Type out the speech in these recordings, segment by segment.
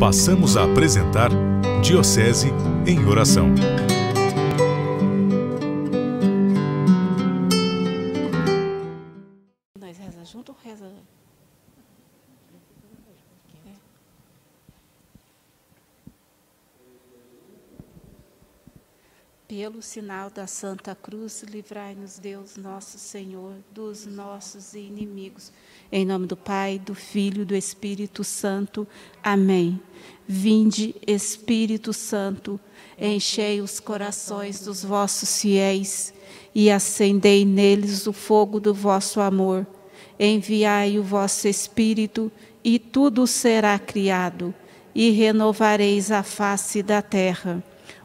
passamos a apresentar Diocese em Oração. Pelo sinal da Santa Cruz, livrai-nos Deus, nosso Senhor, dos nossos inimigos. Em nome do Pai, do Filho e do Espírito Santo. Amém. Vinde, Espírito Santo, enchei os corações dos vossos fiéis e acendei neles o fogo do vosso amor. Enviai o vosso Espírito e tudo será criado, e renovareis a face da terra.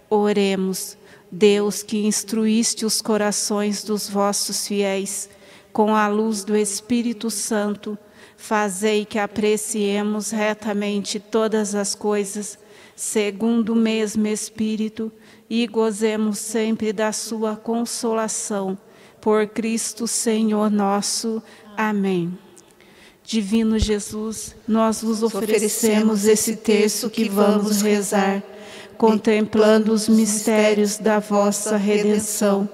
Oremos. Deus que instruíste os corações dos vossos fiéis com a luz do Espírito Santo, fazei que apreciemos retamente todas as coisas, segundo o mesmo Espírito, e gozemos sempre da sua consolação. Por Cristo Senhor nosso. Amém. Divino Jesus, nós vos oferecemos esse texto que vamos rezar contemplando os mistérios da vossa redenção.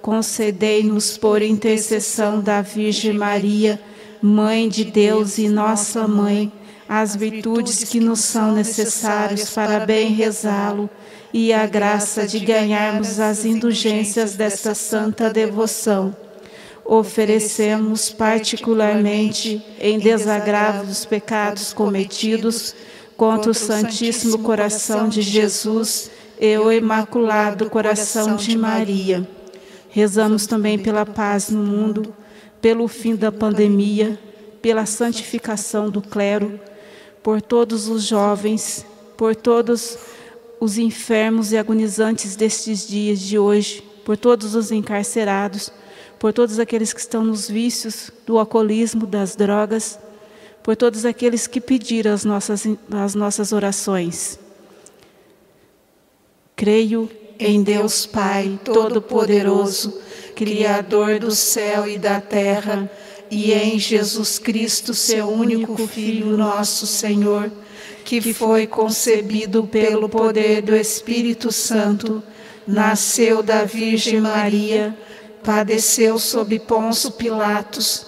Concedei-nos, por intercessão da Virgem Maria, Mãe de Deus e nossa Mãe, as virtudes que nos são necessárias para bem rezá-lo e a graça de ganharmos as indulgências desta santa devoção. Oferecemos particularmente, em desagravo dos pecados cometidos, contra o Santíssimo Coração de Jesus e o Imaculado Coração de Maria. Rezamos também pela paz no mundo, pelo fim da pandemia, pela santificação do clero, por todos os jovens, por todos os enfermos e agonizantes destes dias de hoje, por todos os encarcerados, por todos aqueles que estão nos vícios do alcoolismo, das drogas, por todos aqueles que pediram as nossas, as nossas orações. Creio em Deus Pai Todo-Poderoso, Criador do céu e da terra, e em Jesus Cristo, seu único Filho, nosso Senhor, que foi concebido pelo poder do Espírito Santo, nasceu da Virgem Maria, padeceu sob Ponço Pilatos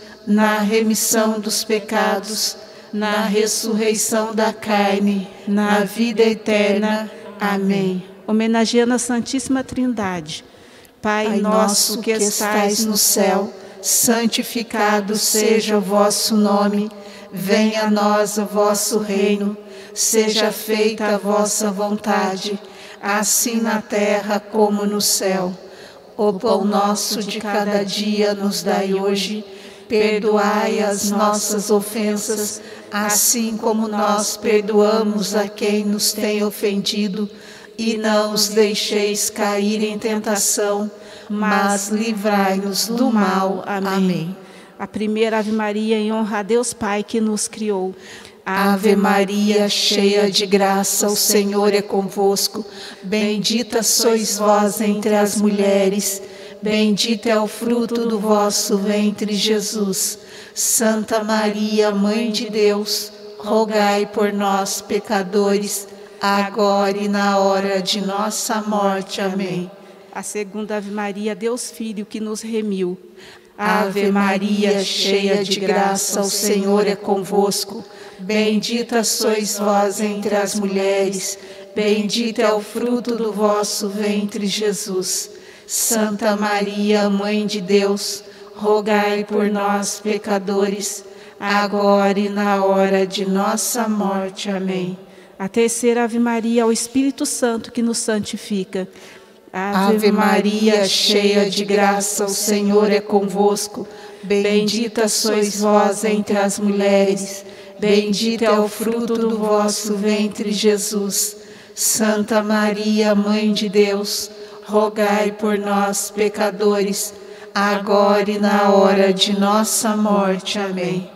na remissão dos pecados, na ressurreição da carne, na vida eterna. Amém. Homenageando a Santíssima Trindade. Pai, Pai nosso que estais no céu, santificado seja o vosso nome. Venha a nós o vosso reino. Seja feita a vossa vontade, assim na terra como no céu. O pão nosso de cada dia nos dai hoje Perdoai as nossas ofensas, assim como nós perdoamos a quem nos tem ofendido, e não os deixeis cair em tentação, mas livrai-nos do mal. Amém. A primeira Ave Maria em honra a Deus Pai que nos criou. Ave Maria, cheia de graça, o Senhor é convosco. Bendita sois vós entre as mulheres Bendito é o fruto do vosso ventre, Jesus. Santa Maria, Mãe de Deus, rogai por nós, pecadores, agora e na hora de nossa morte. Amém. A segunda Ave Maria, Deus Filho, que nos remiu. Ave Maria, cheia de graça, o Senhor é convosco. Bendita sois vós entre as mulheres, bendito é o fruto do vosso ventre, Jesus. Santa Maria, Mãe de Deus, rogai por nós, pecadores, agora e na hora de nossa morte. Amém. A terceira Ave Maria, ao Espírito Santo que nos santifica. Ave, Maria, cheia de graça, o Senhor é convosco. Bendita sois vós entre as mulheres, bendito é o fruto do vosso ventre, Jesus. Santa Maria, Mãe de Deus, rogai por nós, pecadores, agora e na hora de nossa morte. Amém.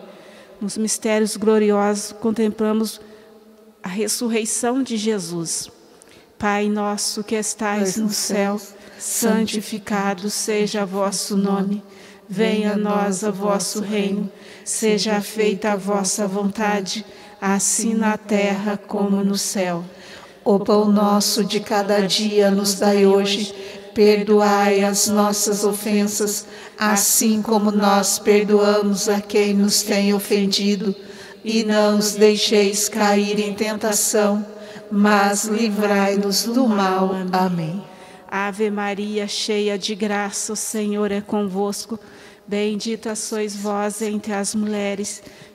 Nos mistérios gloriosos contemplamos a ressurreição de Jesus. Pai nosso que estais no céu, santificado seja vosso nome. Venha a nós o vosso reino. Seja feita a vossa vontade, assim na terra como no céu. O pão nosso de cada dia nos dai hoje. Perdoai as nossas ofensas, assim como nós perdoamos a quem nos tem ofendido. E não os deixeis cair em tentação, mas livrai-nos do mal. Amém. Ave Maria, cheia de graça, o Senhor é convosco. Bendita sois vós entre as mulheres,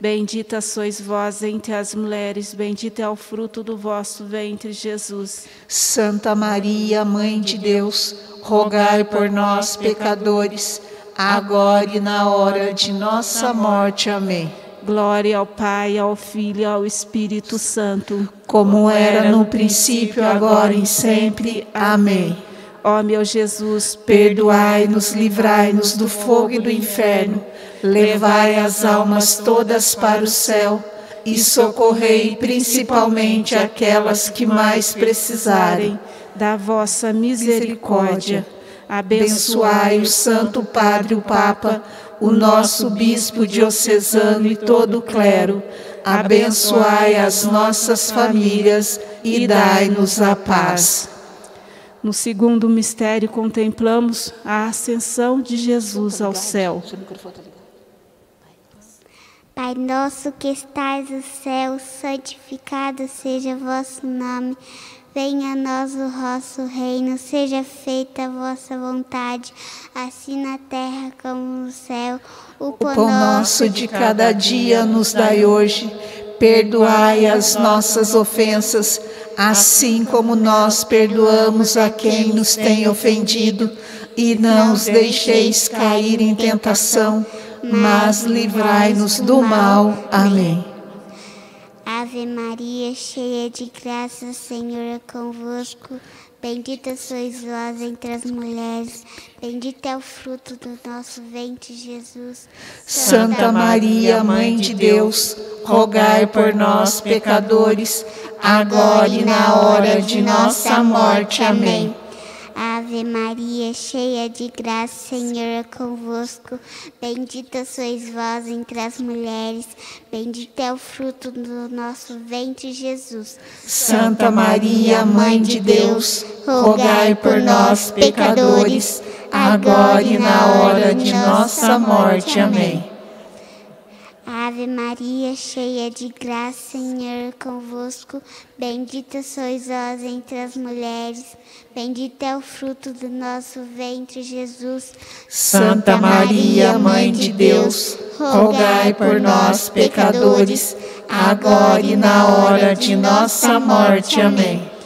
Bendita sois vós entre as mulheres, bendito é o fruto do vosso ventre, Jesus. Santa Maria, Mãe de Deus, rogai por nós, pecadores, agora e na hora de nossa morte. Amém. Glória ao Pai, ao Filho e ao Espírito Santo, como era no princípio, agora e sempre. Amém. Ó meu Jesus, perdoai-nos, livrai-nos do fogo e do inferno, levai as almas todas para o céu e socorrei principalmente aquelas que mais precisarem da vossa misericórdia. Abençoai o Santo Padre, o Papa, o nosso Bispo diocesano e todo o clero. Abençoai as nossas famílias e dai-nos a paz. No segundo mistério, contemplamos a ascensão de Jesus ao céu. Pai nosso que estais no céu, santificado seja vosso nome. Venha a nós o vosso reino, seja feita a vossa vontade, assim na terra como no céu. O, o pão nosso de cada dia nos dai hoje. Perdoai as nossas ofensas, assim como nós perdoamos a quem nos tem ofendido, e não os deixeis cair em tentação, mas livrai-nos do mal. Amém. Ave Maria, cheia de graça, Senhor é convosco. Bendita sois vós entre as mulheres, bendito é o fruto do nosso ventre, Jesus. Santa Maria, Mãe de Deus, rogai por nós, pecadores, agora e na hora de nossa morte. Amém. Ave Maria, cheia de graça, Senhor é convosco. Bendita sois vós entre as mulheres, bendito é o fruto do nosso ventre, Jesus. Santa Maria, Mãe de Deus, rogai por nós, pecadores, agora e na hora de nossa morte. Amém. Ave Maria, cheia de graça, Senhor é convosco. Bendita sois vós entre as mulheres, bendito é o fruto do nosso ventre, Jesus. Santa Maria, Mãe de Deus, rogai por nós, pecadores, agora e na hora de nossa morte. Amém.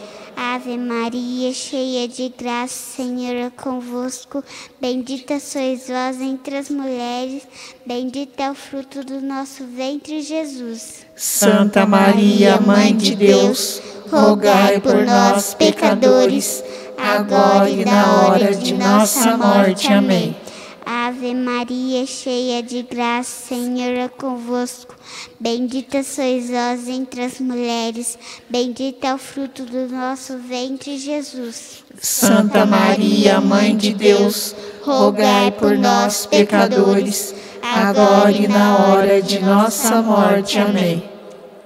Ave Maria, cheia de graça, Senhor é convosco. Bendita sois vós entre as mulheres, bendito é o fruto do nosso ventre, Jesus. Santa Maria, Mãe de Deus, rogai por nós, pecadores, agora e na hora de nossa morte. Amém. Ave Maria, cheia de graça, Senhor é convosco. Bendita sois vós entre as mulheres, bendito é o fruto do nosso ventre, Jesus. Santa Maria, Mãe de Deus, rogai por nós, pecadores, agora e na hora de nossa morte. Amém.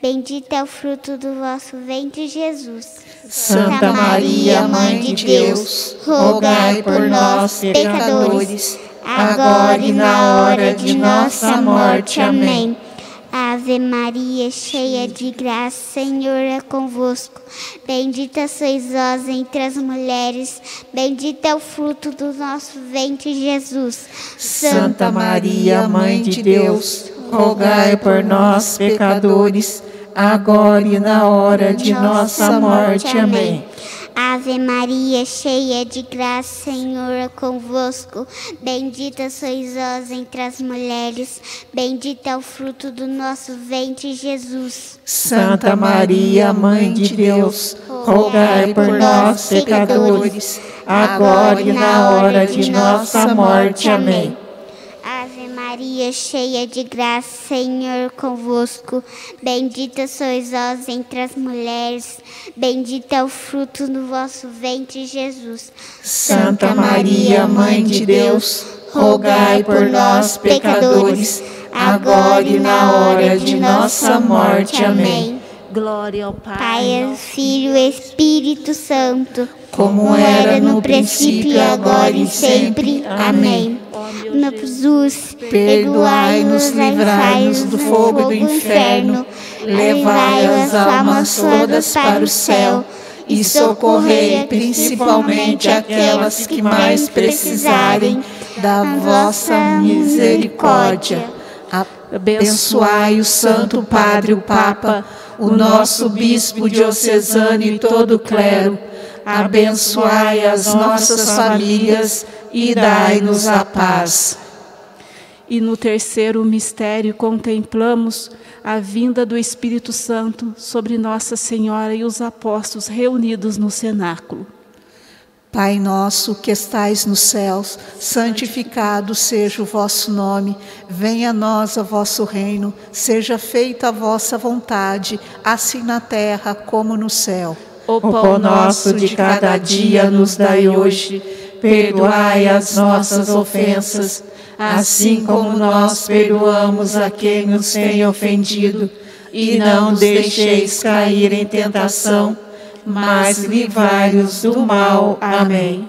bendito é o fruto do vosso ventre, Jesus. Santa Maria, Mãe de Deus, rogai por nós, pecadores, agora e na hora de nossa morte. Amém. Ave Maria, cheia de graça, Senhor é convosco. Bendita sois vós entre as mulheres, bendito é o fruto do nosso ventre, Jesus. Santa Maria, Mãe de Deus, rogai por nós, pecadores, agora e na hora de nossa morte. Amém. Ave Maria, cheia de graça, Senhor é convosco. Bendita sois vós entre as mulheres, bendito é o fruto do nosso ventre, Jesus. Santa Maria, Mãe de Deus, rogai por nós, pecadores, agora e na hora de nossa morte. Amém. Maria, cheia de graça, Senhor convosco. Bendita sois vós entre as mulheres, bendito é o fruto do vosso ventre, Jesus. Santa Maria, Mãe de Deus, rogai por nós, pecadores, agora e na hora de nossa morte. Amém. Glória ao Pai, Pai, ao Filho e Espírito Santo, Como era no princípio, agora e sempre. Amém. Meu Jesus, Perdoai-nos, livrai-nos do fogo do inferno, levai as almas todas para o céu e socorrei principalmente aquelas que mais precisarem da vossa misericórdia. Abençoai o Santo Padre, o Papa, o nosso Bispo diocesano e todo o clero. Abençoai as nossas famílias e dai-nos a paz. E no terceiro mistério contemplamos a vinda do Espírito Santo sobre Nossa Senhora e os apóstolos reunidos no cenáculo. Pai nosso que estais nos céus, santificado seja o vosso nome, venha a nós o vosso reino, seja feita a vossa vontade, assim na terra como no céu. O pão nosso de cada dia nos dai hoje, perdoai as nossas ofensas, assim como nós perdoamos a quem nos tem ofendido, e não deixeis cair em tentação, mas livrai-nos do mal. Amém.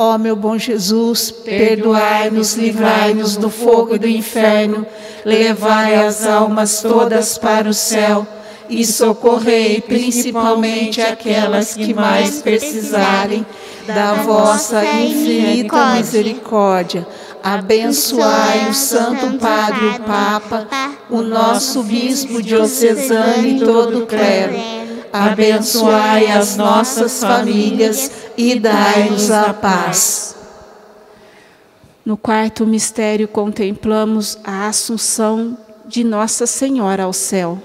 Ó meu bom Jesus, perdoai-nos, livrai-nos do fogo e do inferno, levai as almas todas para o céu e socorrei principalmente aquelas que mais precisarem da vossa infinita misericórdia. Abençoai o Santo Padre o Papa, o nosso Bispo diocesano e todo o clero abençoai as nossas famílias e dai-nos a paz. No quarto mistério, contemplamos a assunção de Nossa Senhora ao céu.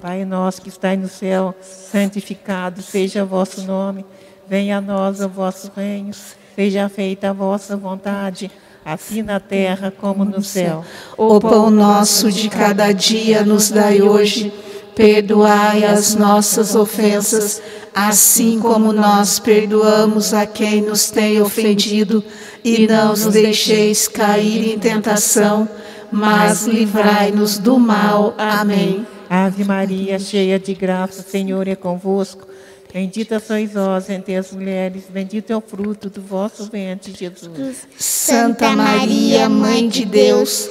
Pai nosso que estais no céu, santificado seja o vosso nome. Venha a nós o vosso reino. Seja feita a vossa vontade, assim na terra como no céu. O pão nosso de cada dia nos dai hoje Perdoai as nossas ofensas, assim como nós perdoamos a quem nos tem ofendido, e não nos deixeis cair em tentação, mas livrai-nos do mal. Amém. Ave Maria, cheia de graça, o Senhor é convosco. Bendita sois vós entre as mulheres, bendito é o fruto do vosso ventre, Jesus. Santa Maria, Mãe de Deus,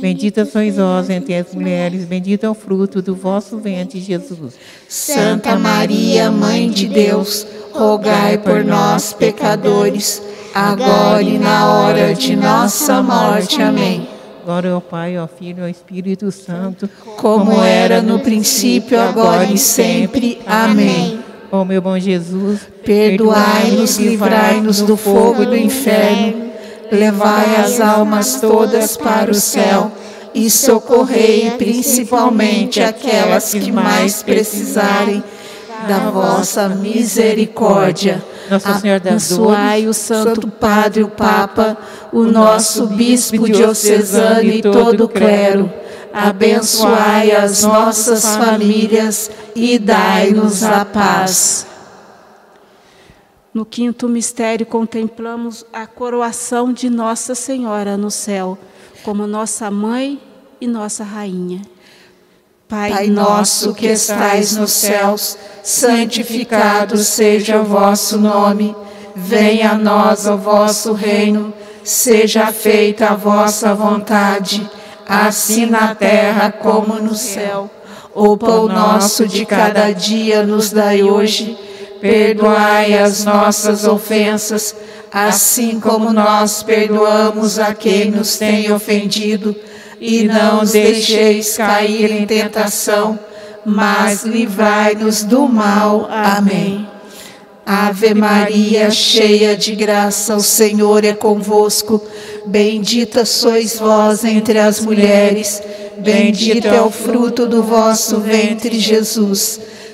Bendita sois vós entre as mulheres, bendito é o fruto do vosso ventre, Jesus. Santa Maria, Mãe de Deus, rogai por nós, pecadores, agora e na hora de nossa morte. Amém. Glória ao Pai, ao Filho e ao Espírito Santo, como era no princípio, agora e sempre. Amém. Ó meu bom Jesus, perdoai-nos, livrai-nos do fogo e do inferno, levai as almas todas para o céu e socorrei principalmente aquelas que mais precisarem da vossa misericórdia. Nossa Senhora das Abençoai o Santo Padre, o Papa, o nosso Bispo diocesano e todo o clero. Abençoai as nossas famílias e dai-nos a paz. No quinto mistério, contemplamos a coroação de Nossa Senhora no céu, como nossa mãe e nossa rainha. Pai, Pai nosso que estais nos céus, santificado seja o vosso nome. Venha a nós o vosso reino. Seja feita a vossa vontade, assim na terra como no céu. O pão nosso de cada dia nos dai hoje. Perdoai as nossas ofensas, assim como nós perdoamos a quem nos tem ofendido e não os deixeis cair em tentação, mas livrai-nos do mal. Amém. Ave Maria, cheia de graça, o Senhor é convosco. Bendita sois vós entre as mulheres, bendito é o fruto do vosso ventre, Jesus.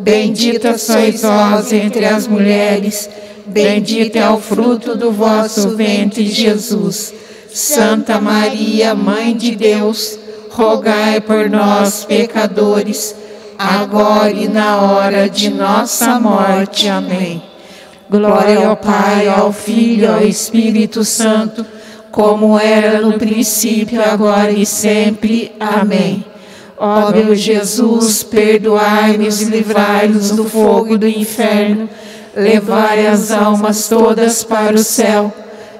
Bendita sois vós entre as mulheres, bendito é o fruto do vosso ventre, Jesus. Santa Maria, Mãe de Deus, rogai por nós, pecadores, agora e na hora de nossa morte. Amém. Glória ao Pai, ao Filho ao Espírito Santo, como era no princípio, agora e sempre. Amém. Ó meu Jesus, perdoai-nos e livrai-nos do fogo do inferno, levai as almas todas para o céu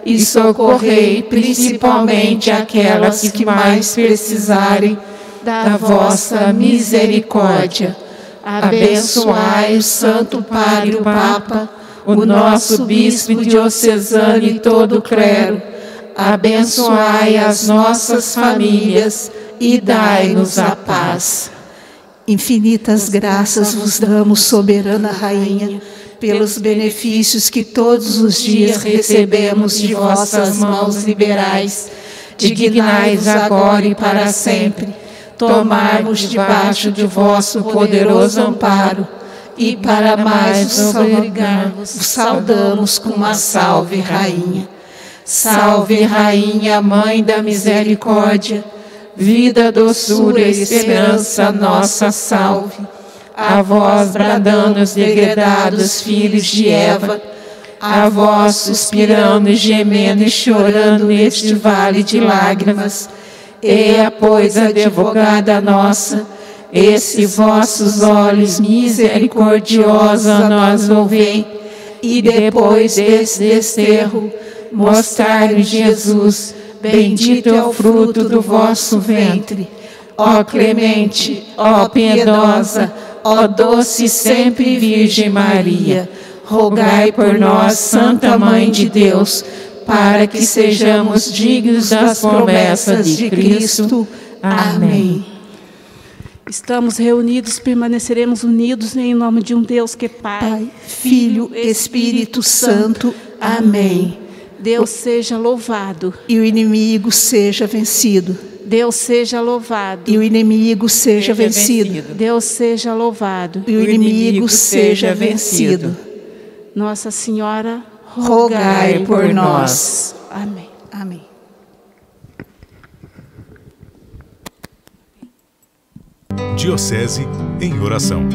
e socorrei principalmente aquelas que mais precisarem da vossa misericórdia. Abençoai o Santo Padre o Papa, o nosso Bispo diocesano e todo o clero. Abençoai as nossas famílias e dai-nos a paz. Infinitas graças vos damos, soberana Rainha pelos benefícios que todos os dias recebemos de vossas mãos liberais. Dignais agora e para sempre tomarmos debaixo de vosso poderoso amparo e para mais nos obrigarmos, saudamos com uma salve, Rainha. Salve, Rainha, Mãe da Misericórdia, vida, doçura e esperança, nossa salve. A vós bradando os degredados filhos de Eva, a vós suspirando, gemendo e chorando neste vale de lágrimas. Eia, pois, advogada nossa, esse vossos olhos misericordiosos a nós ouvei, e depois desse desterro, mostrai-nos Jesus, bendito é o fruto do vosso ventre. Ó clemente, ó piedosa, ó doce sempre Virgem Maria, rogai por nós, Santa Mãe de Deus, para que sejamos dignos das promessas de Cristo. Amém. Estamos reunidos, permaneceremos unidos em nome de um Deus que é Pai, Pai Filho, Espírito Santo. Amém. Deus seja louvado. E o inimigo seja vencido. Deus seja louvado. E o inimigo seja, vencido. Deus seja louvado. E o inimigo seja vencido. Nossa Senhora, rogai por nós. Amém. Amém. Diocese em Oração.